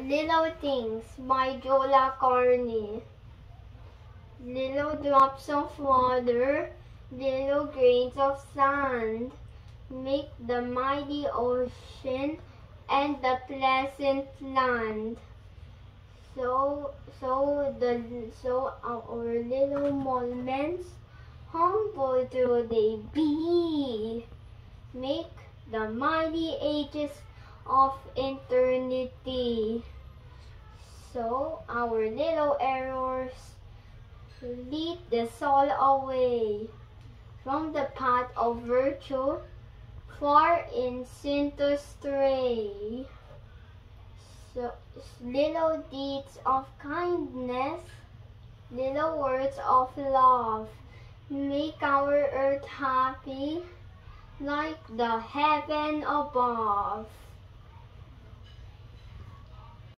Little Things by Julia Carney. Little drops of water, little grains of sand, make the mighty ocean and the pleasant land. So, so the so our little moments, humble do they be, make the mighty ages of So our little errors lead the soul away from the path of virtue, far in sin to stray. So little deeds of kindness, little words of love, make our earth happy like the heaven above.